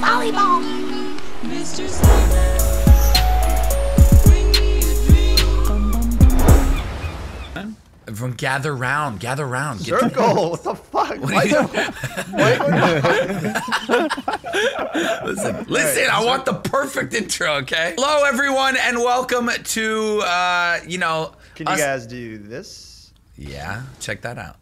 Volleyball. Mr. Slider, bring me a dream. Everyone gather round, gather round. Get Circle. What the fuck? Why Listen, listen, I want the perfect intro, okay? Hello, everyone, and welcome to, uh, you know, Can you us- guys do this? Yeah, check that out.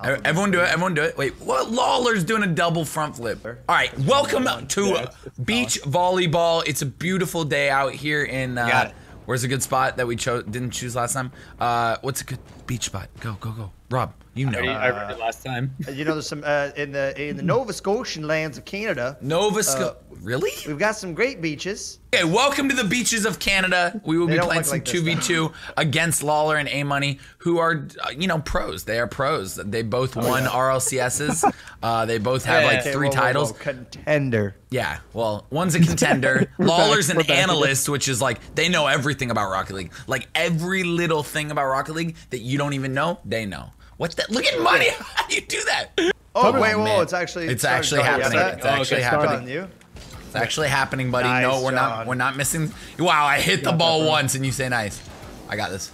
Everyone do it. Everyone do it. Wait, what? Lawler's doing a double front flip. All right, welcome to beach volleyball. It's a beautiful day out here in. Uh, got it. Where's a good spot that we chose? Didn't choose last time. Uh, what's a good beach spot? Go, go, go. Rob, you know. I read it last time. Uh, You know, there's some uh, in the in the Nova Scotian lands of Canada. Nova Scotia. really? We've got some great beaches. Okay, welcome to the beaches of Canada. We will They be playing some 2v2 against Lawler and A Money, who are, uh, you know, pros. They are pros. They both won RLCSs. Uh, they both have Yeah, like okay, three whoa, whoa, whoa, titles. Contender. Yeah, well, one's a contender. Lawler's an We're back. analyst, which is like they know everything about Rocket League. Like every little thing about Rocket League that you don't even know, they know. What the? Look at money. How do you do that? Oh, Oh, wait, whoa, it's actually It's actually John, you happening. got that? It's actually okay, happening. John, you? It's actually happening, buddy. Nice, no, we're not we're not missing. Wow, I hit the ball once, and you say nice. I got this.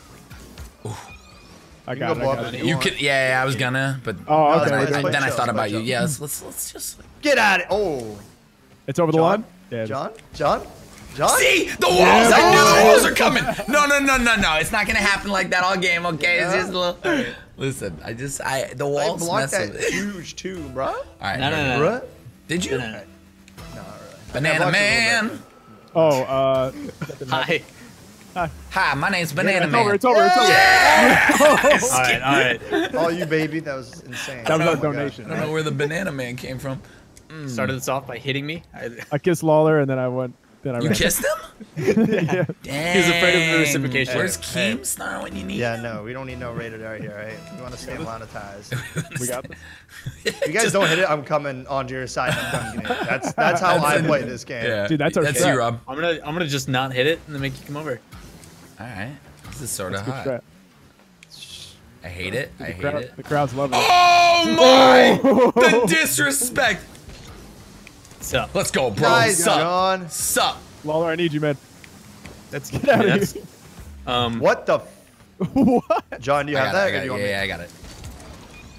I You got can it. I got it. if You could. Yeah, yeah, I was gonna, but Oh, okay. it's we're fine, doing- it's then I thought about you. chill. Yeah, let's let's, let's just. Get at it. Oh, It's over the line. Yeah. John, John, John. See the walls. I knew the walls are coming. No, no, no, no, no. It's not gonna happen like that all game. Okay, it's just a little. Listen, I just I the I blocked that with it. huge too, bro. All right, No, no, here no. Did you? No, no, no. No, not really. Banana blocked it a Man. Oh, uh, Hi. Hi, Hi, my name's yeah, Banana it's Man. over. It's over. It's over. Yes! All right, all right. Oh, you baby, that was insane. That was Oh our God. donation. I don't know where the Banana Man came from. Started this off by hitting me. I, I kissed Lawler and then I went. Then I You ran. kissed him? yeah. Dang. He was afraid of the reciprocation. Where's Hey. Keemstar when you need Yeah, him? no, we don't need no rated R here, right? You want to stay monetized. We got this. If you guys don't hit it, I'm coming onto your side and dunking. That's that's how I play this game. Yeah, Dude, that's our That's strat. you, Rob. I'm gonna I'm gonna just not hit it and then make you come over. All right. This is sort of hot. strat. I hate it. I The, hate crowd, it. the crowd's loving it. Oh my! the disrespect. So Let's go, bro. Nice, Sup? John. Sup? Lawler, I need you, man. that's Get out of here. um What the? F- what? John, do you I have that? it. I or you got want it. me- Yeah, yeah, I got it.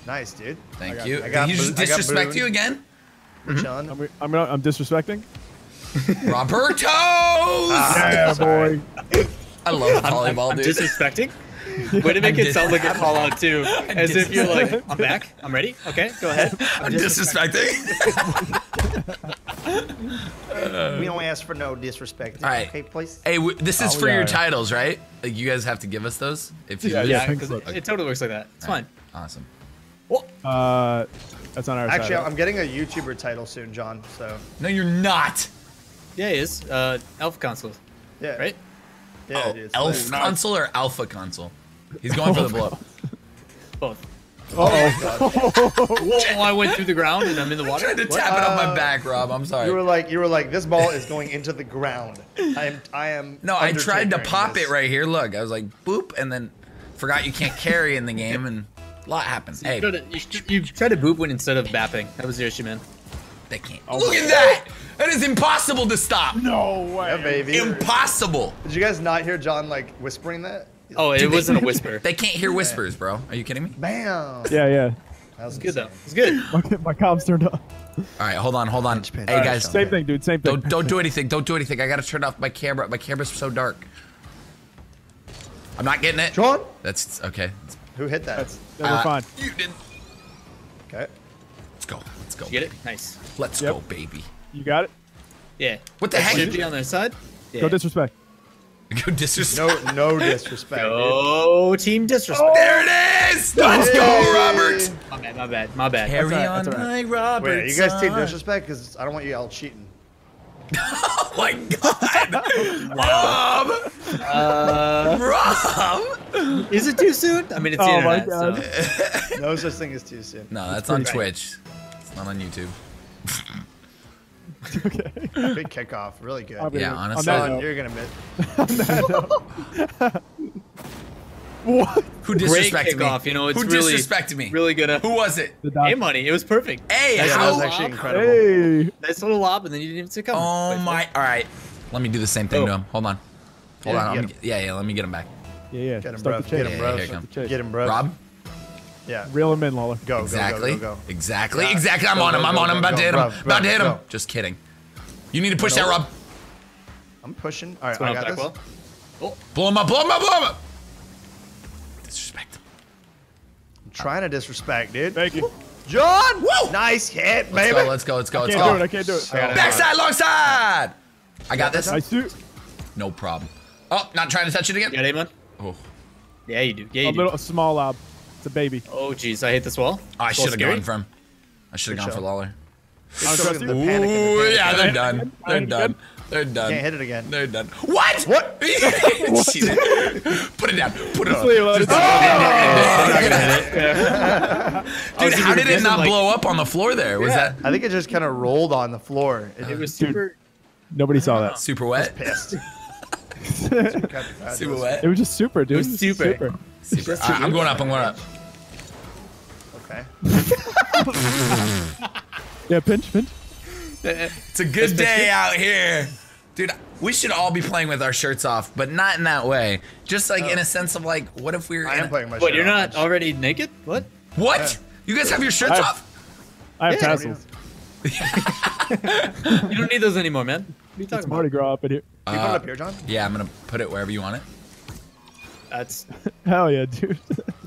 Nice, dude. Thank got- you. I got Did he just Boone- I got disrespect you again? John. I'm, I'm, gonna- I'm disrespecting. Roberto! Yeah, boy. I love volleyball, I'm dude. disrespecting. Way to make I'm it sound like a call out too. As if you're like, I'm back, I'm ready. Okay, go ahead. I'm disrespecting. we don't ask for no disrespect. All right. Okay, please. hey, w- this is Oh, for your yeah. titles, right? Like you guys have to give us those if you Yeah, lose. yeah. Yeah, so. it, it totally works like that. It's fine. Awesome. Uh, that's on our Actually, side. I'm getting a YouTuber title soon, John. So No, you're not. Yeah, he is. Uh, Elf console, yeah, right? Yeah, oh, it is. elf console or alpha console? He's going for the blow. Both. Uh-oh. Whoa, I went through the ground and I'm in the water. Tried to What? tap it on my Uh, back, Rob. I'm sorry. You were like, you were like, this ball is going into the ground. I am, I am. No, I tried to Undertaker in pop this. it right here. Look, I was like, boop, and then forgot you can't carry in the game, and a lot happened. Hey, You, tried to, you, you tried to boop when instead of bapping. That was your issue, man. they can't. Look at that! That is impossible to stop. no way. Yeah, baby. Impossible. Did you guys not hear John like whispering that? Oh, it Dude, wasn't a whisper. They can't hear whispers, bro. Are you kidding me? Bam. Yeah, yeah. That was good though. insane. It's good. My, my comms turned off. All right, hold on, hold on. Pinch, pinch. Hey guys, Sean. Same thing, dude. Same thing. don't don't do anything. Don't do anything. I gotta turn off my camera. My camera's so dark. I'm not getting it. John, That's okay. who hit that? That's, yeah, we're Uh, fine. You did. okay. Let's go. Let's go. You get it? Nice. Let's Yep. go, baby. You got it. Yeah. What the That heck? Should be on their side. Yeah. Go disrespect. Go disrespect. No, no disrespect. dude. Team disrespect. There it is. Let's go, Robert. My bad. My bad. My bad. Carry right, on, that's all my Robert. Wait, are you guys team disrespect? Because I don't want you all cheating. Oh my God. Rob. Uh, Rob. is it too soon? I mean, it's the Oh my. God. So. No such thing as too soon. No, that's on Pretty Twitch. It's not on YouTube. okay. Good kickoff. Really good. I'll Yeah, honestly. that John, you're gonna miss. What? Who Great disrespected me? kickoff. You know, it's Who really, disrespected me? Really gonna. Uh, Who was it? The Hey, money. It was perfect. Hey, Nice Yeah, that how? was little actually incredible. Hey. Nice little lob, and then you didn't even see it coming. Oh Wait, my! All right, let me do the same thing Oh. to him. Hold on. Hold Yeah, on. get get, yeah, yeah. Let me get him back. Yeah, yeah. Get him, Start bro. the Get chase. him, Yeah, bro. here it comes. Get him, bro. Rob. Yeah. Reel him in, Lawler. Go, Exactly. go, go, go, go. Exactly. Yeah. Exactly. I'm Go, on him. I'm go, on him. go, About to hit him. Rob, About to hit him. go. Just kidding. You need to push that, Nope. Rob. I'm pushing. All right, I got this. well. Oh, blow him up. Blow him up. Blow him up. Disrespect him. I'm trying to disrespect, dude. Thank you. John! Woo! Nice hit, baby! Let's go. Let's go. Let's go. Let's Can't do it. I can't do it. got it. Backside, long side. I got this. Nice dude. No problem. Oh, not trying to touch it again. You got Amon? Oh, Yeah, you do. Yeah, you A do. little, a small lob. It's a baby. Oh, jeez, I hate this wall. Oh, I should have gone for him. I should have Good gone for shot. Lawler. I don't oh, Show trust them you. the panic and the Ooh, panic. yeah, they're done. They're done. They're done. Can't hit it again. They're done. What? What? Cheated. Put it down. Put it on. Leave oh! it, let it I'm not gonna hit it. Yeah. Dude, how did it not like, blow up on the floor there? Was Yeah. that I think it just kind of rolled on the floor. It, It was super. Nobody saw that. super wet? pissed. Super wet? It was just super, dude. It was It super. Super. All right, I'm going up. I'm going up. Okay. Yeah, pinch, pinch. It's a good day out here. Dude, we should all be playing with our shirts off, but not in that way. Just like in a sense of like, what if we're? I am a- playing my What? shirt You're off. not already naked? What? What? You guys have your shirts I have- off? I have Yeah, tassels. You don't need those anymore, man. What are you talking It's talking Mardi about? Gras up in here. Can you put Uh, it up here, John? Yeah, I'm gonna put it wherever you want it. That's Hell yeah, dude.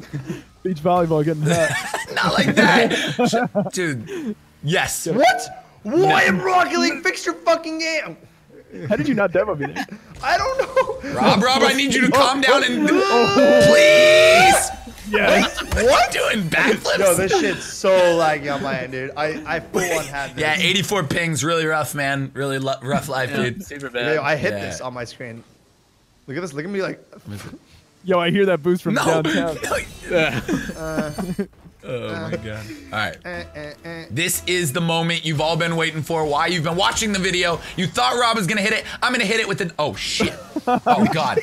Beach volleyball getting hot. Not like that, dude. Yes. What? Why in Rocket League? Fix your fucking game. How did you not demo me there? I don't know. Rob, Rob, I need you to calm down and oh, oh. please. Yeah. What? Doing backflips? Yo, this shit's so laggy on my end, dude. I, I full on had this. yeah, 84 pings, really rough, man. Really rough life, yeah, dude. super Yo, bad. I hit Yeah. this on my screen. Look at this. Look at me like. Yo, I hear that boost from No. downtown. Yeah. oh my god. All right. Eh, eh, eh. This is the moment you've all been waiting for. Why you've been watching the video. You thought Rob was gonna hit it. I'm gonna hit it with an. Oh shit. Oh god.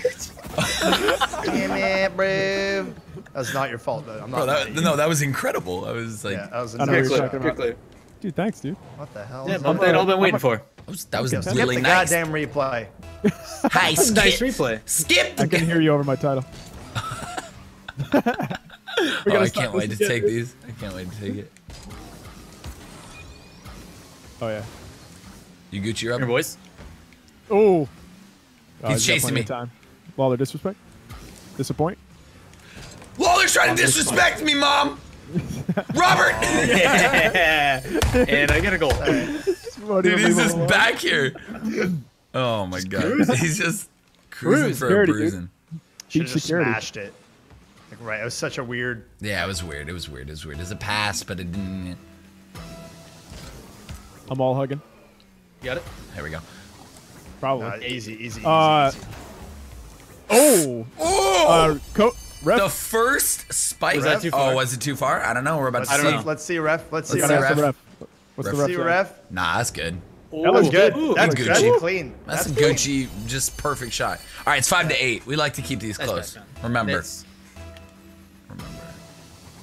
Damn it, bro. That's not your fault, though. I'm not. Bro, that, no, that was incredible. I was like, Yeah, that was a I know nice what you're shot. talking Quick about. clip. Dude, thanks, dude. What the hell? Yeah, is moment that? they'd all been waiting for. that was, that was Skip really the nice. goddamn replay. Hi, skip. Nice replay. Skip. I can hear you over my title. Oh, I can't wait to this take these. I can't wait to take it. Oh yeah. You Gucci Rob? Your voice. Oh. oh He's he's got chasing plenty me. of Time. Lawler, disrespect. Disappoint. Lawler's trying to disrespect me, mom. Robert. and I get a goal. Dude, he's just back here. Oh my god. He's just cruising Cruise. for Security, dude. bruising. Should have just security. smashed it. Like, right. It was such a weird. Yeah, it was weird. It was weird. It was weird. It was a pass, but it didn't. I'm all hugging. You got it? There we go. Probably. Uh, easy, easy, easy. Uh, easy. oh. Oh! Uh, co- ref. the first spike. Was that too oh, far? Oh, was it too far? I don't know. We're about Let's to I see. don't know. Let's see, ref. Let's see, Let's see, ref. the ref. ref. What's Ref. the ref? See, ref. Nah, that's good. That was good. Ooh. That's, Good that's Gucci. clean. That's, a clean. Gucci, just perfect shot. All right, it's five to eight. We like to keep these Nice close. pass, man. Remember. That's-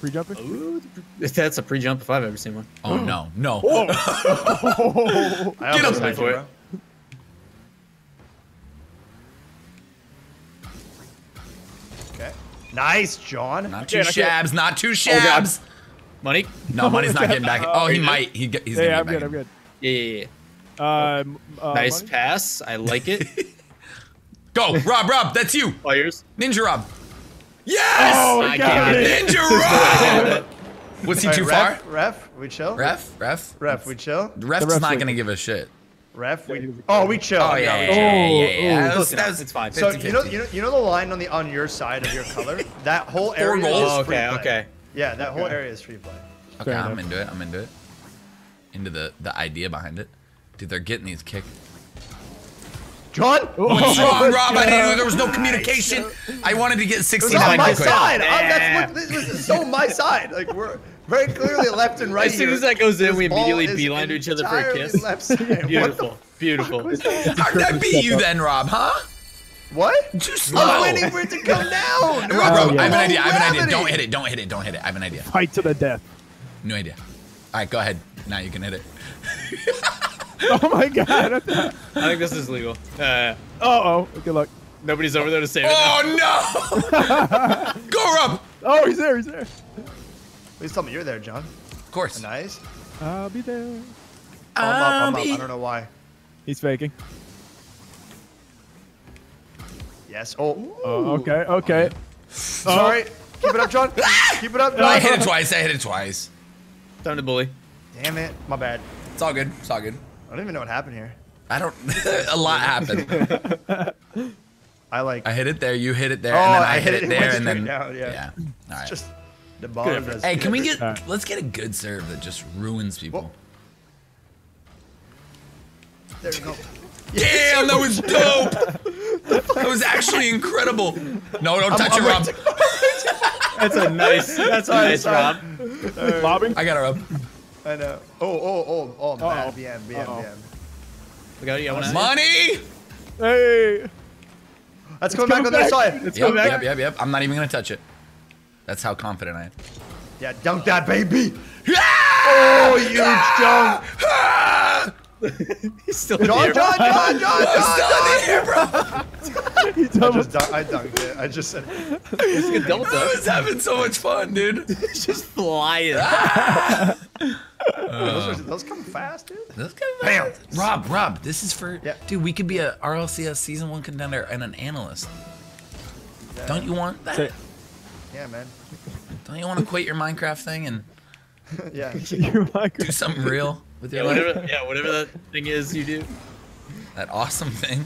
Free jumping. Ooh, that's a pre-jump if I've ever seen one. Oh no, no. I Get almost him. had you, For it. bro. Okay. Nice, John. Not two Yeah, shabs. Not two God. shabs. Money? no, money's not getting back. Oh, he might. He, get- he's Yeah, gonna I'm get good. I'm good. Yeah, yeah, yeah. Um, uh, nice money? pass. I like it. Go, Rob. Rob, that's you. All yours. Ninja Rob. Yes. Oh, I he got got it. it. Ninja Rob. Was he All right, too ref, far? Ref, we chill. Ref, ref, Ref, we chill. Ref's The not gonna give a shit. Ref, we. Oh, we chill. Oh yeah, yeah, we chill. Oh, yeah, yeah, yeah. Oh, That oh. was- that was- It's fine. So 50, you know, you know, you know the line on the on your side of your color. That whole area goals. is Oh, free okay, play. okay. Yeah, that whole area is free play. Okay, Fair I'm enough. into it. I'm into it. Into the the idea behind it. Dude, they're getting these kicked. John, What's oh wrong, Rob? I didn't. know There was no communication. I wanted to get it was on my side. Nah. I, that's what this, this is so my side. Like we're very clearly left and right As soon here. as that goes in, we immediately beeline to each other for a kiss. Left side. Beautiful. Beautiful. How did I beat you then, Rob? Huh? What? Too slow. I'm waiting for it to come down. Rob, Rob, yeah. I have an idea. I have an idea. Don't hit it. Don't hit it. Don't hit it. I have an idea. Fight to the death. No idea. All right, go ahead. Now you can hit it. Oh my god. I think this is legal. Uh, oh. Good luck. nobody's over there to save it. now. Oh no! go, Rob. Oh, he's there. He's there. Please tell me you're there, John. Of course. Nice. I'll be there. Oh, I'm up, I'm up. Um, I don't know why. He's faking. Yes. Oh. Oh, okay. Okay. Sorry. Keep it up, John. Keep it up. I hit it twice. I hit it twice. Time to bully. Damn it. My bad. It's all good. It's all good. I don't even know what happened here. I don't. a lot happened. I like. I hit it there. You hit it there, Oh, and then I, I hit, hit it it, there, and then straight down, yeah. All right. just the ball Good does. hey, can we get? Alright. Let's get a good serve that just ruins people. Whoa. There you go. Damn, that was dope. that was actually incredible. No, don't touch I'm it, Rob. That's a nice. That's a nice sorry. Rob. Bobbing. I got her up. I know. Oh, oh, oh, oh, man. Uh-oh. BM, BM, Uh-oh. BM. We got you. I wanna- Money. Hey. Let's go back coming on the other side. Let's Yep, go back. yep, yep, yep. I'm not even gonna touch it. That's how confident I am. Yeah, dunk that, baby. Oh, Oh, huge dunk. He's still in John, here. John, John, John, I'm John, still John. in here, bro. I just dunk, I dunked it. I just said, He's a good double I was having so much fun, dude. He's just flying. Ah! those, are, uh, those come fast, dude. Let's go. Bam. Rob, Rob, this is for Yeah. dude. We could be a RLCS season one contender and an analyst. Don't you want that? Yeah, man. Don't you want to quit your Minecraft thing and Yeah. Do something real with Yeah, your life? whatever. Yeah, whatever that thing is you do. That awesome thing.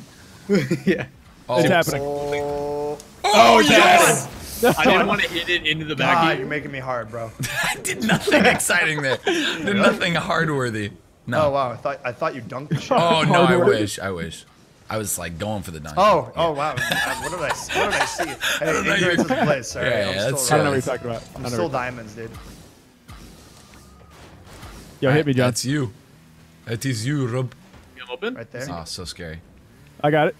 yeah. Oh, it's happening. Oh, oh yes! I didn't want to hit it into the back. ah, of you're making me hard, bro. I did nothing exciting there. Did nothing hard worthy. No. Oh wow, I thought I thought you dunked the shit. Oh no! I wish. I wish. I was like going for the dunk. Oh, oh wow. Uh, what did I see? What did I see? Hey, don't know, ignorance you're- is bliss. Sorry, Yeah, I'm still, that's I don't know what you're talking about. I I'm still diamonds, dude. Yo, hit me, John. That's you. That is you, Rob. I'm open. Right there. Oh, so scary. I got it.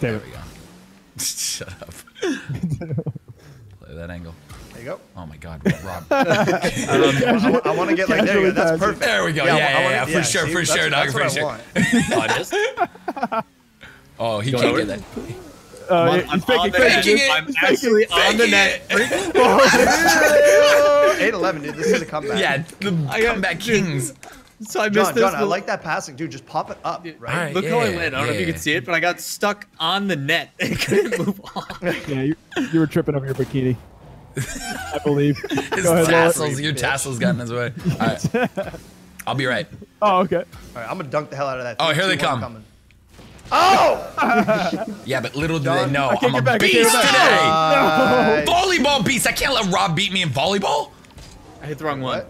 Damn There it. we go. Shut up. Play that angle. There you go. Oh my God, Rob. I, want to get like there. You go. That's perfect. There we go. Yeah, Yeah, I yeah, yeah, for yeah, sure, see, for that's- sure, dog, for sure. Oh, I. Oh, he can't get that. Uh, I'm, he's I'm faking, on faking. it. I'm actually on the net. Oh, 8-11, dude. This is a comeback. Yeah, the I got- comeback dude. kings. So I missed John, this. John, I like that passing, dude. Just pop it up, right? Alright. Look how I Yeah, landed. I don't know if you can see it, but I got stuck on the net and couldn't move on. Yeah, you, you were tripping over your bikini. I believe. His ahead, tassels, your tassels got in his way. All right. I'll be right. Oh, okay. All right, I'm gonna dunk the hell out of that. Oh, Three, here they come. coming. Oh! Yeah, but little do they know, I can't I'm a back, beast today. back. Nice. Volleyball beast. I can't let Rob beat me in volleyball. I hit the wrong one. What?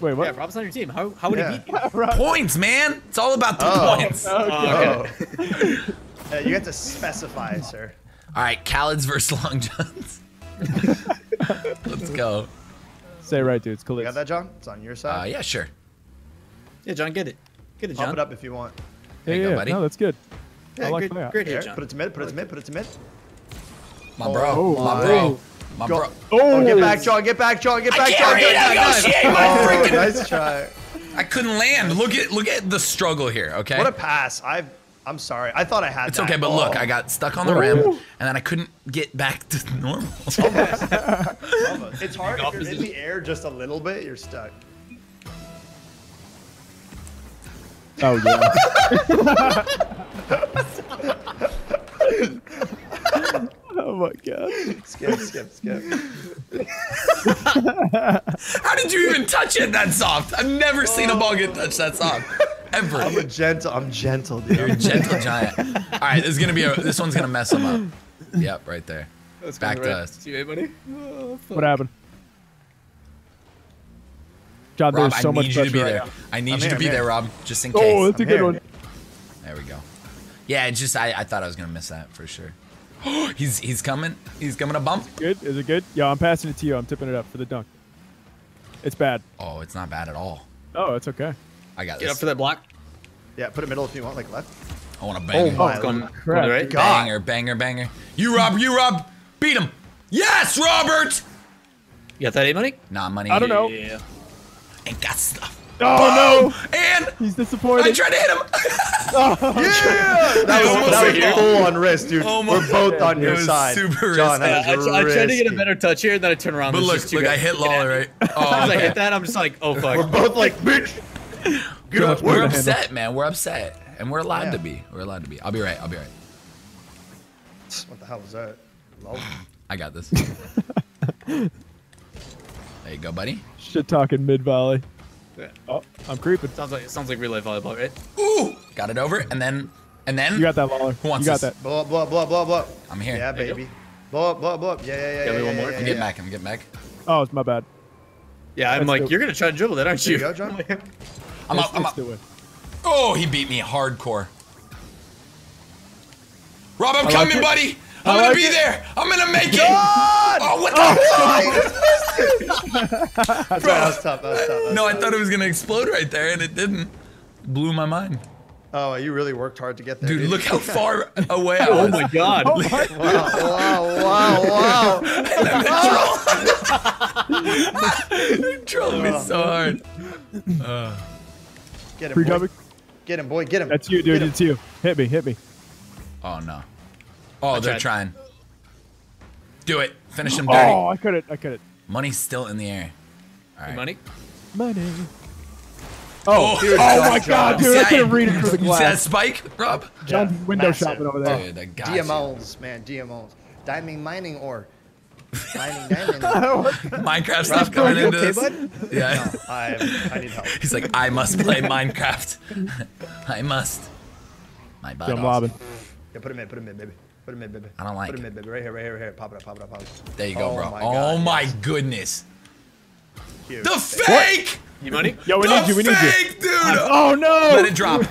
Wait, what? Yeah. Rob's on your team. How, how would Yeah. he beat you? Points, man. It's all about the Oh. points. All Oh, okay. Oh. Uh, you have to specify, sir. All right, Khaled's versus Long Johns. Let's go. Say right, dude. It's You got that, John? It's on your Uh, side. yeah, sure. Yeah, John, get it. Get it, Pop John. it up if you want. There Yeah, you go, buddy. No, that's good. Yeah, I like great, great Here, hit, John. put it to mid. Put it to mid. Put it to mid. My bro. Oh, my bro. My Go. bro. Oh, Oh, get back, John. Get back, John. Get I back, can't John. read Get it. back, Negotiate John. Oh, nice try. I couldn't land. Look at look at the struggle here. Okay. What a pass. I. I'm sorry. I thought I had it's that. okay, but Oh. look, I got stuck on the rim, and then I couldn't get back to normal. It's hard if you're in the air just a little bit. You're stuck. Oh, yeah. oh, my God. Skip, skip, skip. How did you even touch it that soft? I've never seen a ball get touched that soft, ever. I'm a gentle. I'm gentle, dude. You're a gentle giant. All right, this is gonna be a. This one's gonna mess him up. Yep, right there. That's Back going to right. us. See you, eh, buddy? Oh. What happened? John, Rob, there's so I much need you to be pressure there. right I need I'm you here, to be here. there, Rob, just in case. Oh, that's a I'm good here. one. There we go. Yeah, it's just I, I thought I was gonna miss that for sure. he's he's coming. He's coming to bump. Good? Is it good? Yo, I'm passing it to you. I'm tipping it up for the dunk. It's bad. Oh, it's not bad at all. Oh, it's okay. I got Get up for that block. Yeah, put it middle if you want, like left. I want a Oh banger. Oh, my Going, God. going to right. God. banger, banger, banger. You Rob, you Rob, beat him. Yes, Robert. You got that eight money? Nah, money. I don't know. Yeah. Ain't got stuff. Oh And no! And he's disappointed. I tried to hit him. oh, Yeah, that was, almost that was hit. full on wrist, dude. Almost. We're both on It your was side. super John, risky. that I, was I tried to get a better touch here, and then I turn around. But there's look, look, I hit looking Lawler, right? Oh, soon as I oh, hit that, I'm just like, oh fuck. We're both like, bitch. Get Too up. We're upset, man. We're upset. And we're allowed Yeah. to be. We're allowed to be. I'll be right. I'll be right. What the hell was that? Lol. I got this. there you go, buddy. Shit talking mid volley. Yeah. Oh, I'm creeping. Sounds like sounds like real life volleyball, right? Ooh, got it over, and then, and then. You got that, Lawler. Who wants you got this? that. Blow up, blow up, blow up, blow up, blow up. I'm here. Yeah, There baby. Blow up, blow up, blow up. Yeah, yeah, yeah. Got me yeah, one more? yeah, I'm yeah. getting back. I'm getting back. Oh, it's my bad. Yeah, I'm Let's like, go. you're gonna try to dribble that, aren't There you? you go, John. I'm up. I'm up. Oh, he beat me hardcore. Rob, I'm I coming, it. buddy. I I'm gonna like be it. there. I'm gonna make it. God! Oh, what the? Oh, that's right, that was tough. That was tough. that was no, I thought it was gonna explode right there, and it didn't. Blew my mind, Oh, you really worked hard to get there. dude. didn't Look how far away I Oh my god. Oh my Wow, wow, wow. Trolled me so hard. Oh, Get him, Free boy. coming. Get him, boy. Get him. That's you, dude. It's you. Hit me. Hit me. Oh no. Oh, they're tried. trying. Do it. Finish him oh, dirty. Oh, I couldn't. I couldn't. Money's still in the air. All right. Money? Money. Oh, Oh, oh dude, oh John, my John. God, dude! see I that- couldn't read it through the glass. You see that spike, Rob? John's Yeah, window massive. shopping over there. Dude, I got you. DMOs, man. DMOs. Diamond mining ore. Mining diamond. Minecraft stuff Rob, coming are into okay, this. bud? Yeah. I, I need help. He's like, I must play Minecraft. I must. My butt. I'm off. lobbing. Yeah, put him in, put him in, baby. Put him in, baby. I don't like Put him it. in, baby. Right here, right here, right here. Pop it up, pop it up, pop it up. There you go, Oh bro. my oh God, my yes. goodness. Cute. The fake! You money? Yo, we the need you. We need you. fake, dude! Oh no! Let it drop.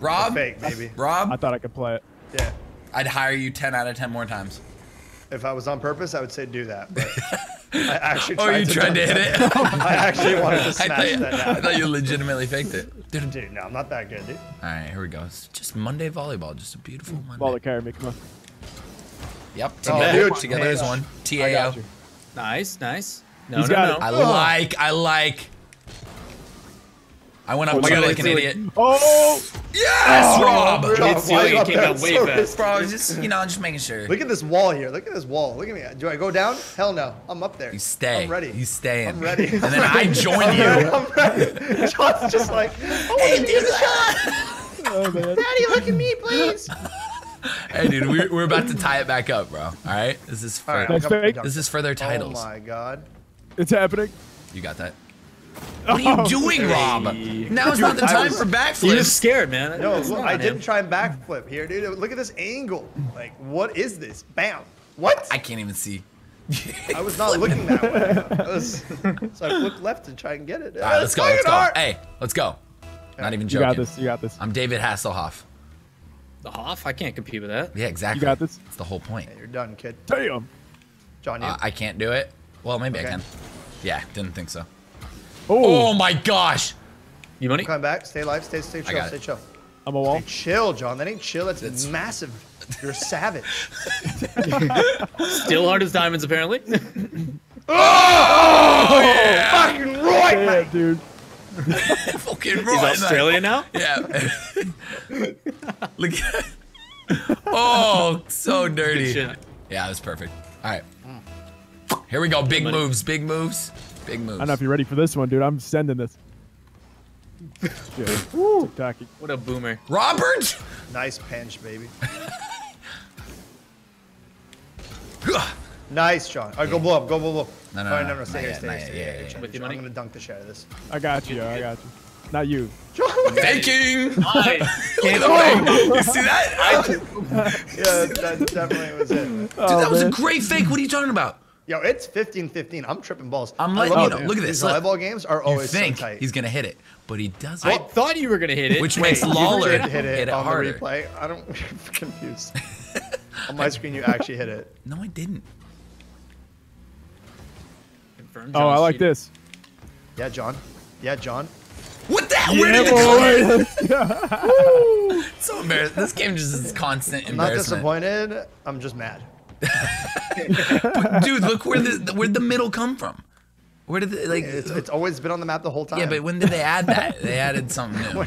Rob? Fake, baby. Rob? I thought I could play it. Yeah. I'd hire you 10 out of 10 more times. If I was on purpose, I would say do that. But I actually Oh, tried you to tried to hit that. it? I actually wanted to I smash thought, you, that I thought you legitimately faked it. Dude. Dude, no, I'm not that good, dude. All right, here we go. It's just Monday volleyball. Just a beautiful Monday. Lawler, carry me. Come on. Yep, Oh, together, dude. together as one. I TAO. Nice, nice. No, He's no, got no. it. I like, I like. I went up Oh, to you look at like an it. idiot. Oh! Yes, oh, Rob! Rob, It's why you, you it up came there down way so fast. Bro, just, you know, just making sure. Look at this wall here. Look at this wall. Look at me. Do I go down? Hell no. I'm up there. You stay. I'm ready. You staying. I'm ready. And then I join you. I'm ready. John's just like, oh, Hey, hey, dude. Oh man. Daddy, look at me, please. hey, dude, we're, we're about to tie it back up, bro. All right? This is for, All right, That's I'm coming fake. down. this is for their oh titles. Oh my god. It's happening. You got that. What are you doing, Rob? Now is not the time was- for You're just scared, man. No, look, I him. didn't try and backflip here, dude. Look at this angle. Like, what is this? Bam. What? I can't even see. I was not looking that way. I was- so I flipped left to try and get it. All right, let's go. Let's go. Hard. Hey, let's go. Not even joking. You got this. You got this. I'm David Hasselhoff. The Hoff? I can't compete with that. Yeah, exactly. You got this. That's the whole point. You're done, kid. Damn. John, you. Uh, I can't do it. Well, maybe I can. Yeah, didn't think so. Oh, Oh my gosh. You money? Come back. Stay alive. Stay, stay chill. Stay chill. I'm a wall. Stay chill, John. That ain't chill. That's, That's- massive. You're a savage. Still hard as diamonds, apparently. Oh, oh yeah! fucking right, Damn, mate. dude. Fucking He's. Australian now? Yeah. Look at Oh, so dirty. Yeah, that was perfect. All right. Here we go. Big moves. Big moves. Big moves. I don't know if you're ready for this one, dude. I'm sending this. Shit. What a boomer. Robert? Nice pinch, baby. Nice, John. All right, go blow up. Go blow, blow. No, no, All right, no, no, no. Stay here. Stay here. Stay Yeah, here. yeah, yeah. Chill, With chill. your I'm gonna dunk the shit out of this. I got you. I got you. Not you. John. Faking. Look Hi. at the way. You see that? I- yeah, that definitely was it. Oh, dude, Oh, that was a great fake. What are you talking about? Yo, it's 15-15. I'm tripping balls. I'm I letting you it. know. Look at These this. Look. volleyball games are You always so think tight. he's gonna hit it, but he doesn't. I thought you were gonna hit it. Which makes Lawler did hit it, hit it on harder. the replay. I don't. I'm confused. on my screen, you actually hit it. No, I didn't. confirmed Oh, I like cheating. this. Yeah, John. Yeah, John. What the hell? Where Yeah, did it come? So embarrassing. This game just is constant I'm not disappointed. I'm just mad. Dude, look where the where'd the middle come from? Where did the, like? It's, it's always been on the map the whole time. yeah, but when did they add that? They added something new.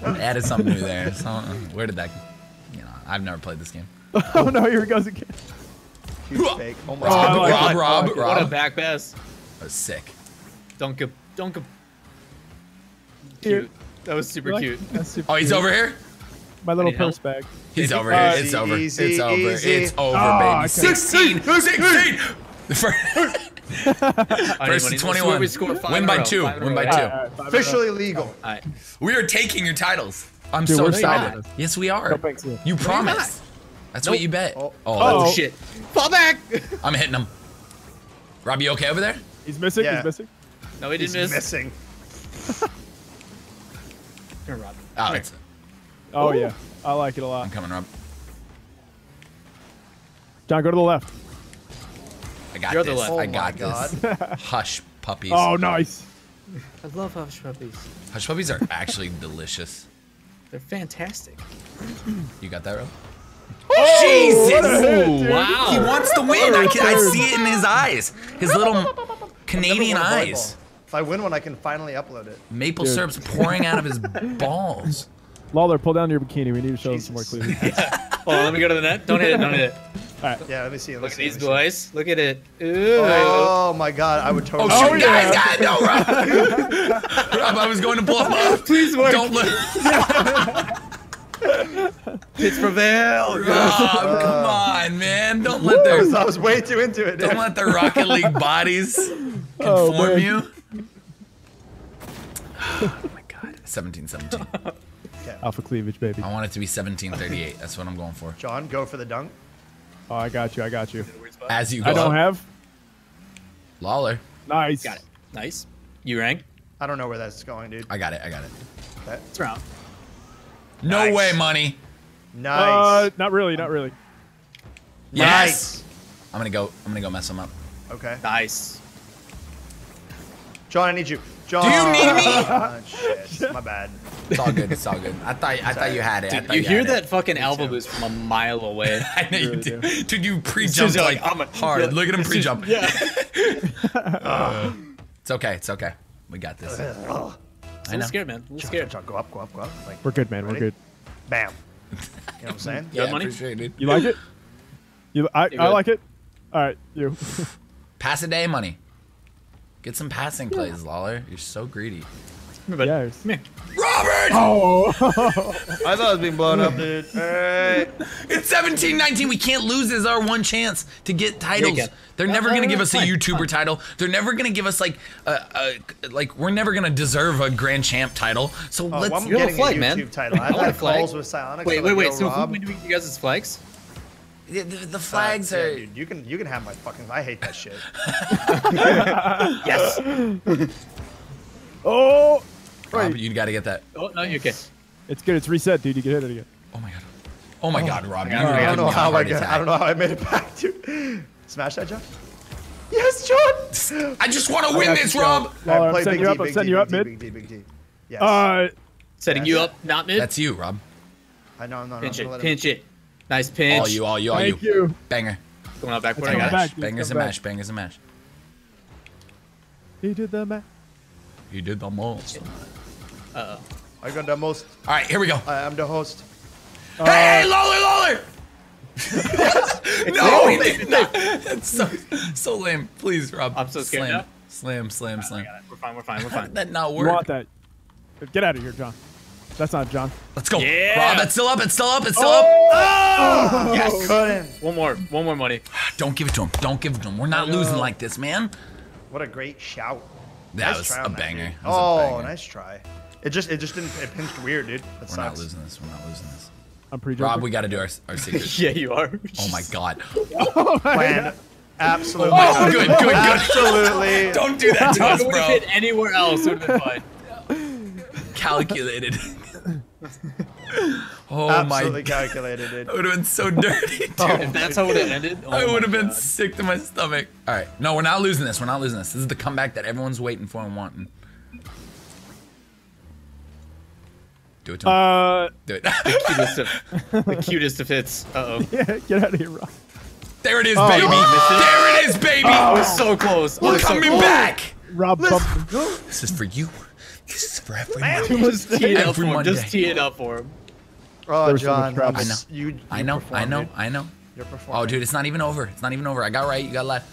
They added something new there. So, uh, where did that? You know, I've never played this game. oh no, here he goes again. Huge fake. Oh my Oh, I Rob, Rob, Rob. What a back pass. That was sick. Don't go. Don't go. Here. Cute. That was super like- cute. Super Oh, he's cute. over here. My little Need help? purse bag. He's over Uh. It's over. easy, it's over. easy. It's over, Oh, baby. okay. 16. 16. The first, I need first money. to 21. We scored five Win by row, two. five in Win by row. two. All right, all right, five Officially legal. All right. We are taking your titles. I'm Dude, so we're excited. not. Yes, we are. No thanks, yeah. You promised. That's what you bet. Oh. Oh, Oh, Oh. shit. Fall back. I'm hitting him. Rob, you okay over there? He's missing. Yeah. He's missing. no, he didn't miss. He's missing. Here, Rob. Oh, it's, Oh yeah, I like it a lot. I'm coming, Rob. John, go to the left. I got You're the left. Oh I my got God. this. Hush puppies. Oh, nice. I love hush puppies. Hush puppies are actually delicious. They're fantastic. You got that, Rob? Oh, Jesus! Wow. He wants to win. I, can, I see it in his eyes. His little Canadian Never won a eyes. If I win one, I can finally upload it. Maple Dude. syrup's pouring out of his balls. Lawler, pull down your bikini. We need to show them some more Jesus. cleavage. Hold on, let me go to the net. Don't hit it. Don't hit it. All right. Yeah, let me see. Let me Look at these let me boys. Look at it. Oh Ooh. Oh my god, I would totally. Oh, totally. shoot, yeah. guys, guys, no, Rob. Rob, I was going to pull him up. Please work. Don't look. Pitch prevail. Rob, come on, man. Don't let I their was, I was way too into it. don't dude. let their Rocket League bodies Oh, conform man. you. Oh my god. 17 17. Alpha cleavage, baby. I want it to be 1738. That's what I'm going for. John, go for the dunk. Oh, I got you. I got you. As you go I don't up. have. Lawler. Nice. Got it. Nice. You rank. I don't know where that's going, dude. I got it. I got it. Okay. It's around. No Nice. way, money. Nice. Uh, not really. Not really. Yes. I'm gonna go. I'm gonna go mess him up. Okay. Nice. John, I need you. John. Do you need me? Ah, shit. My bad. It's all good. It's all good. I thought. I thought you had it. Dude, you you hear that It. fucking alpha boost from a mile away. I know you really did. do. Dude, you pre-jumped you're like, like, I'm a- hard. yeah. Look at him pre-jump. Yeah. It's okay. It's okay. We got this. Ugh. I I'm scared, man. I'm a little John, scared. John, go up, go up, go up. Like, We're good, man. We're good. bam. You know what I'm saying? Yeah, money? for sure, dude. You like it? You, I, I like it. All right, you. Pass a day, money. Get some passing plays, Lawler. You're so greedy. Come here, bud. Yes. Come here. Robert! Oh. I thought it was being blown up, dude. Hey. It's 17-19. We can't lose. This is our one chance to get titles. They're never Uh, gonna uh, give us a YouTuber title. They're never gonna give us like a, a like we're never gonna deserve a grand champ title. So Oh, let's. well, I'm You have a getting flag, a man. YouTube title. I I've want a had flag. calls with Psyonix. Wait, wait, like, wait. "Yo, So who Rob, made you guys' flags? the, the, the uh, flags yeah, are. dude, you can you can have my fucking. I hate that shit. Yes. oh. Rob, Right. you gotta get that. Oh no, you're okay. It's good. It's reset, dude. You can hit it again. Oh my god. Oh my god, Rob. You're God. I don't know how I heart got. I don't know how I made it back to smash that John. Yes, John. I just want to win this, you, Rob. Lawler, I'm Play setting you up. I'm Big setting you up D, mid. Big D, Big D. Yes. Uh, Setting you up, not mid. That's you, Rob. I know, no, no, pinch it. Pinch it. Nice pinch. All you, all you, all you. thank you. Banger. Going out backward. It's I coming got back. it. Bangers It's and mash. Bangers and mash. He did the mash. He did the most. Uh oh. I got the most. All right, here we go. I am the host. Hey, Lawler, Lawler! no, he did not. That's so, so lame. Please, Rob. I'm so scared slam. now. Slam, slam, I slam. got. We're fine. We're fine. We're fine. that not You work? want that? Get out of here, John. That's not John. Let's go. Yeah. Rob, it's still up. It's still up. It's still Oh! Yes. Couldn't. One more. One more money. Don't give it to him. Don't give it to him. We're not losing like this, man. What a great shout. That nice was a banger. That was a Oh, banger. nice try. It just, it just didn't, it pinched weird, dude. That We're not losing this. We're not losing this. I'm pretty Rob, jumping. we got to do our, our secret. Yeah, you are. Oh my god. Oh Planned. Absolutely. Oh, good, good, good. Absolutely. Don't do that to us, If it would have bro. hit anywhere else, would have been fine. Calculated. oh Absolutely my god. calculated, dude. That would have been so dirty, oh dude. If that's how it ended, oh I would have been sick to my stomach. All right. No, we're not losing this. We're not losing this. This is the comeback that everyone's waiting for and wanting. Do it to him. Uh, Do it. Cutest of, the cutest of hits. Uh oh. yeah, get out of here, Rob. there it is, Oh, baby. you There it is, baby. I was so close. I We're was so coming close. back. Rob bumped. This is for you. This is for everyone. Just tee it up for Every him. Just tee it up for him. Oh, There was so John. I'm know. you, you I know, I know, dude. I know. You're performing. Oh, dude, it's not even over. It's not even over. I got right. You got left.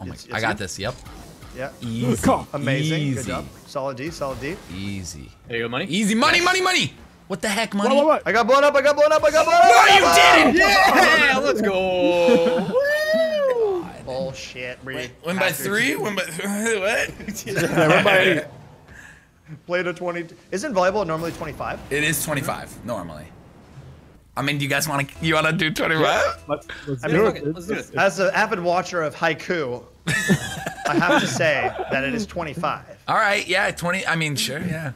Oh my! It's- I got you? this. Yep. Yeah. Easy. Amazing. Easy. Good job. Solid D. Solid D. Easy. There you go, money. Easy. Money, money, money. What the heck, money? What, what, what? I got blown up. I got blown up. I got blown up. No, you got didn't. Yeah, let's go. Bullshit, Bree. Win by three. Win by what? Yeah, run by eight. Played a 20. Isn't volleyball normally 25? It is 25 normally. I mean, do you guys want to? You want to do 25? Let's, let's I do mean, it. fuck it, let's do it. As an avid watcher of Haikyu, I have to say that it is 25. All right. Yeah. 20. I mean, sure. Yeah.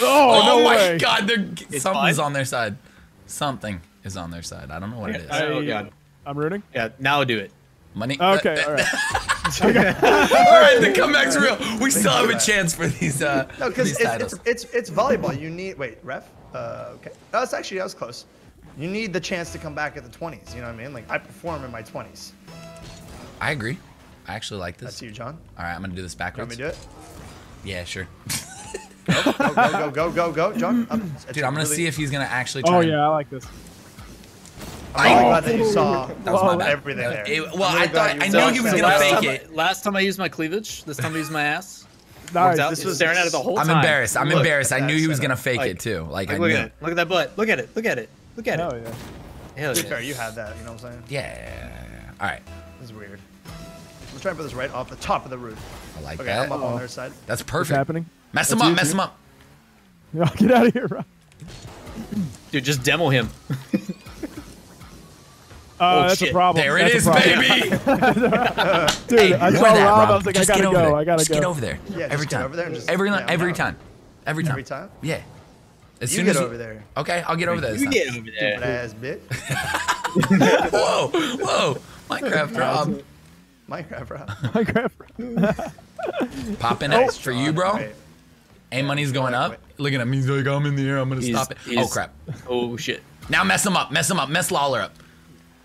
Oh, no my way. God! They're, something's five? on their side. Something is on their side. I don't know what it is. I- oh god. I'm rooting. Yeah, now do it. Money. Okay, all right. All right. The comeback's real. We still have a chance for these. Uh, No, because it's, it's, it's, it's volleyball. You need. Wait, ref? Uh, okay. No, that's actually, that was close. You need the chance to come back at the 20s. You know what I mean? Like, I perform in my 20s. I agree. I actually like this. That's you, John. All right. I'm gonna do this You backwards. want me to do it? Yeah. Sure. Go, go, go, go, go, go, John. I'm, Dude, I'm gonna see if he's gonna actually oh, try. Oh, yeah, I like this. I'm really oh. glad that you saw That was my bad. everything there. It- well, I'm really I thought I knew he was gonna fake time, it. Last time I used my cleavage. This time I used my ass. Nice. Out. This This was- was staring at it the whole I'm time. embarrassed. I'm Look, embarrassed. I knew he was gonna fake like- it too. Like I Like, knew. look at it. Look at that butt. Look at it. Look at it. Look at Hell it. yeah. Hell yeah. fair, you had that. You know what I'm saying? Yeah. All right. This is weird. Let's try and put this right off the top of the roof. I like Okay, that. I'm up Uh-oh. their side. That's What's perfect. happening? Mess him up. you, Mess him up. No, get out of here, Rob. Dude, just demo him. Uh, Oh, that's a shit. problem. There it That's is, a problem. baby. Dude, Hey, I more saw that, Rob. Rob. I was like, just I gotta get go. over. I gotta just go. get over there. Yeah, just every get time. over there just- every yeah, every I'm time. Every time. Every time? Yeah. As You soon get as over there. Okay, I'll get over there. this You time. get over there. Stupid there. ass bitch. Whoa, whoa, Minecraft Rob, Minecraft, bro. Minecraft. popping Oh. it for you, bro. Wait. A money's going up. Look at him. He's like, I'm in the air. I'm gonna stop it. Oh crap. Oh shit. Now mess him up. Mess him up. Mess Lawler up.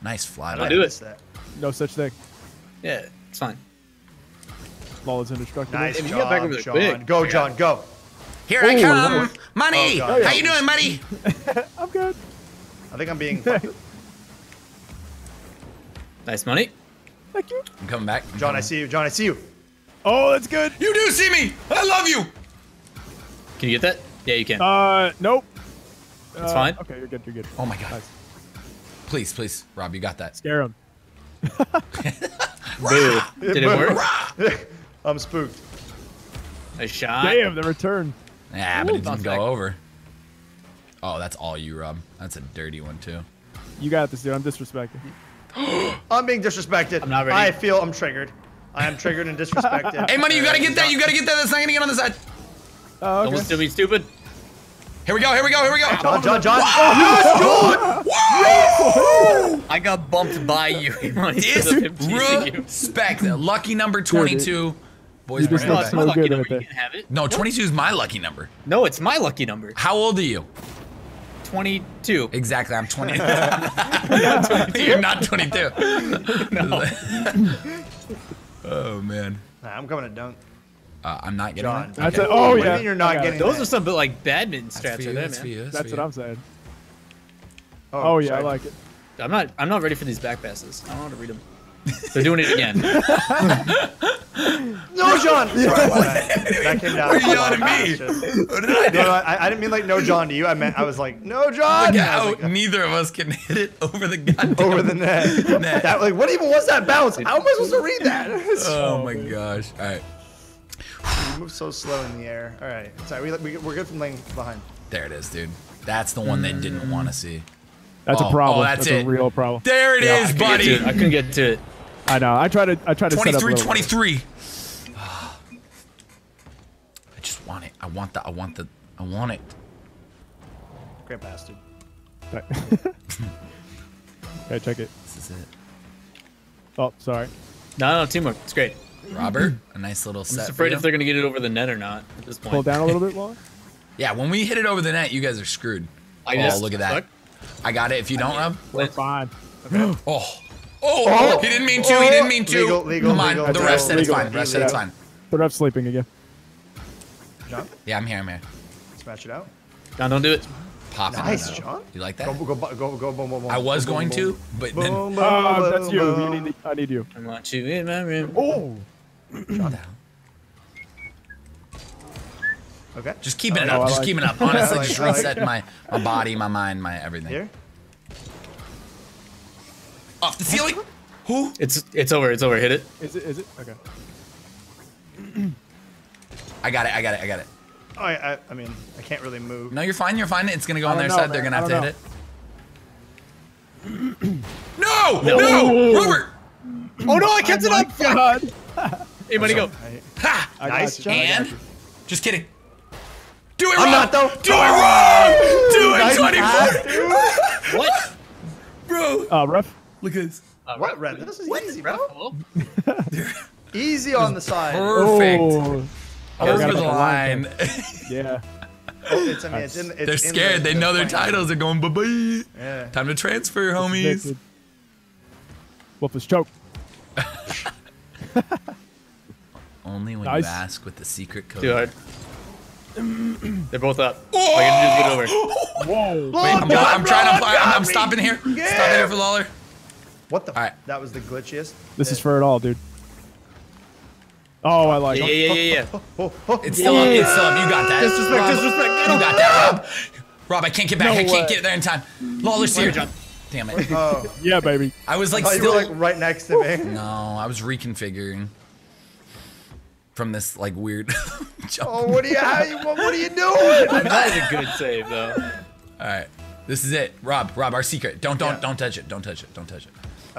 Nice fly. Don't do it. That. No such thing. Yeah, it's fine. Law is indestructible. Nice If you job, get back over there John. quick. Go, John, go. Here I come. nice. Money. Oh, God. How you doing, money? I'm good. I think I'm being fucked. Nice money. Thank you. I'm coming back. I'm John, I see you. John, I see you. Oh, that's good. You do see me. I love you. Can you get that? Yeah, you can. Uh, nope. It's Uh, fine. Okay, you're good. You're good. Oh my god. Nice. Please, please, Rob, you got that. Scare him. Boo. Did it work? I'm spooked. A shot. Damn, the return. Yeah, but it didn't go back. over. Oh, that's all you, Rob. That's a dirty one too. You got this, dude. I'm disrespected. I'm being disrespected. I'm not ready. I feel I'm triggered. I am triggered and disrespected. Hey, money, you gotta get that. You gotta get that. That's not gonna get on the side. Oh, okay. Almost still be stupid. Here we go. Here we go. Here we go. John, John, John. Yes, oh, John! I got bumped by you. Instead of him teasing you. Disrespect. Lucky number 22. Boys, You just bring it look my so lucky good number. right You can have it. No, 22 is my lucky number. No, it's my lucky number. How old are you? 22. Exactly. I'm 20. You're not 22. oh man. Nah, I'm coming to dunk. Uh, I'm not getting John. it. That's Okay. a, oh What you yeah. mean you're not getting. Those that? are some bit like badminton That's strats you. right there, That's for man. you. That's, That's for what you. I'm saying. Oh, Oh yeah, sorry. I like it. I'm not. I'm not ready for these back passes. I don't know how to read them. They're doing it again. No, John. Sorry about that. That came down. Why are you yelling at me? What did I do? No, no, I, I didn't mean like no John to you. I meant I was like no John. Look And at I how like, uh, neither of us can hit it over the goddamn. over the net. net. That like what even was that bounce? How am I supposed to read that? Oh my gosh. All right. You move so slow in the air. All right, sorry. We, we, we're good from laying behind. There it is, dude. That's the one they didn't want to mm. see. That's Oh, a problem. oh, that's a it. real problem. There it Yeah, is, I couldn't get to it. I couldn't get to it. I know. I try to. I try to. set up 23 23. I just want it. I want the. I want the. I want it. Great bastard. okay, check it. This is it. Oh, sorry. No, no, teamwork. It's great. Robert, a nice little set. I'm set. just for afraid you. if they're gonna get it over the net or not at this point. Pull down a little bit more. Yeah, when we hit it over the net, you guys are screwed. Like oh, look at that. Look. I got it. If you don't, Rob. We're fine. Oh. Oh, oh. he didn't mean to. He didn't mean to. Legal, legal, Come on. legal, the legal, ref said it's fine. The ref said it's fine. The ref's sleeping again. John, Yeah, I'm here. I'm here. smash it out. John, don't do it. Popping. Nice, it out. John. You like that? Go, go, go, go, go, boom, boom, boom. I was boom, going boom, to, but Boom, then. boom, Oh, boom, that's you. boom. you need, I need you. I want you in my room. Oh. Okay. Just keeping it Oh, up. I Just like- keeping it up. Honestly, like- just I like- resetting my, my body, my mind, my everything. Here. Off the ceiling. Who? It's it's over. It's over. Hit it. Is it? Is it? Okay. I got it. I got it. I got it. Oh, I, I, I mean, I can't really move. No, you're fine. You're fine. It's gonna go on their know, side. They're gonna have to don't hit it. No! No! Robert! Oh no! I kept it up. God. Anybody go? I, Ha! I Nice, got you. Jon. I And just kidding. Do it I'm wrong. not, though. Do it wrong. Do it. nice 24. What? Bro, Uh, ref. Look at this. What, Red? This is easy, bro. Easy on the side. Perfect. Oh. I Over the line. Yeah. Oh, it's, I mean, it's in, it's They're in scared. the- They the know their plan. titles are going bye bye. Yeah. Time to transfer, homies. Convicted. Wolf is choked. Only when Nice. you ask with the secret code. Too hard. They're both up. All I gotta do is get over. Whoa. Wait, I'm, God, I'm trying to. Rob, I'm, I'm stopping here. Yeah. Stopping here for Lawler. What the? All right. That was the glitchiest. This is for it all, dude. Oh, I like Yeah, it. yeah, yeah, yeah. Oh, oh, oh. It's still up. It's still up. You got that. Disrespect, Rob. disrespect. Get You got that, Rob. Rob, I can't get back. No I can't way. get there in time. Lawler's here. Jon. Damn it. Oh, Yeah, baby. I was like I thought you still. were like right next to me. no, I was reconfiguring from this like weird jump. Oh, what are you? How you what, what are you doing? mean, that is a good save, though. All right, this is it, Rob. Rob, our secret. Don't don't Yeah. don't touch it. Don't touch it. Don't touch it.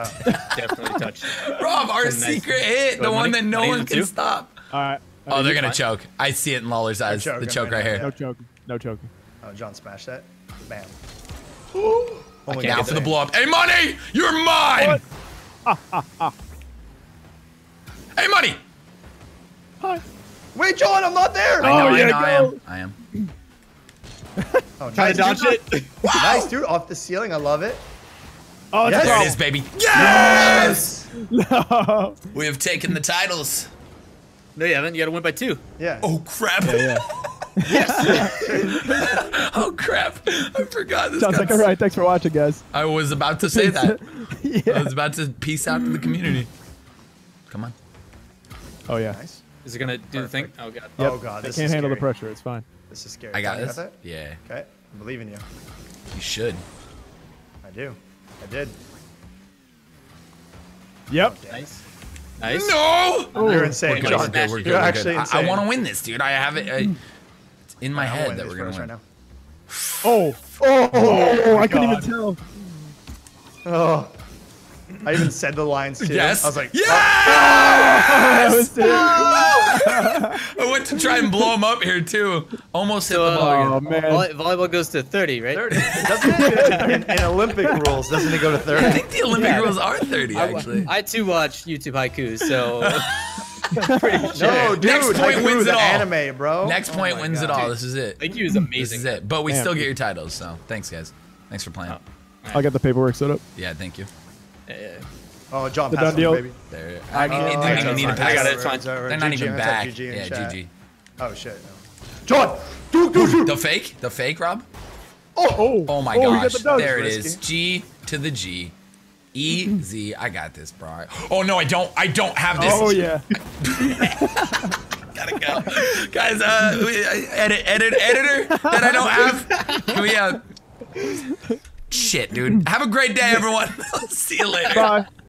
Definitely touched. Rob, our Nice. secret hit, the one money. that no one can two. stop. All right. Oh, they're gonna fine. choke. I see it in Lawler's eyes. choke, The choke right here. No choking. No choking. Oh, Jon smashed that. Bam. I Oh my God. get for the blow up. Hey, money, you're mine. hey, money. Hi. Wait, Jon, I'm not there. I know, Oh, I know, I am. I am. Oh, Trying nice, to dodge dude. it. Nice, dude. Off the ceiling. I love it. Oh, Yes. There it is, baby. Yes! problem. We have taken the titles. No, you haven't. You gotta win by two. Yeah. Oh crap! yeah. oh crap! I forgot this. Sounds got like all right. Thanks for watching, guys. I was about to say that. I was about to peace out to the community. Come on. Oh yeah. Nice. Is it gonna do the thing? Oh god. Yep. Oh, God, I can't is handle the pressure. It's fine. This is scary. I got Jon, you this. that? Yeah, Okay. I believe in you. you should. I do. I did. Yep. Nice. Nice. No! Oh, You're insane, We're good, we're good, You're actually good. I, insane. want to win this, dude. I have it uh, it's in my head that we're gonna win. right now. Oh. Oh, Oh, I couldn't even tell. Oh. I even said the lines too. Yes. I was like, yeah! That was it. I went to try and blow him up here too. Almost hit So, the ball Oh again. man. Volley- volleyball goes to 30, right? 30. Doesn't it? In, in Olympic rules, doesn't it go to thirty? I think the Olympic Yeah. rules are 30 actually. I too watch YouTube haikus, so No, dude. Next point Haikyu, wins it all. anime, bro. Next Oh point my wins it God. all. This is it. Haikyu is amazing. This amazing. is it. But we Damn. still get your titles, so thanks guys. Thanks for playing. I'll get the paperwork set up. Yeah, thank you. Yeah, yeah. Oh, Jon, The pass done it to deal. baby. There. I mean, Oh, they don't I even got need it, to I pass. got it, it. it's fine. They're not even let's back. Yeah. GG. Oh shit. Jon, dude, dude, dude. The fake? The fake, Rob? Oh. Oh oh my we got gosh. the. There it is. G to the G. E Z. I got this, bro. Oh no, I don't. I don't have this. Oh yeah. Gotta go. Guys, uh, we- uh, edit, edit, editor that I don't have. Can we, uh, shit, dude. Have a great day, everyone. See you later. Bye.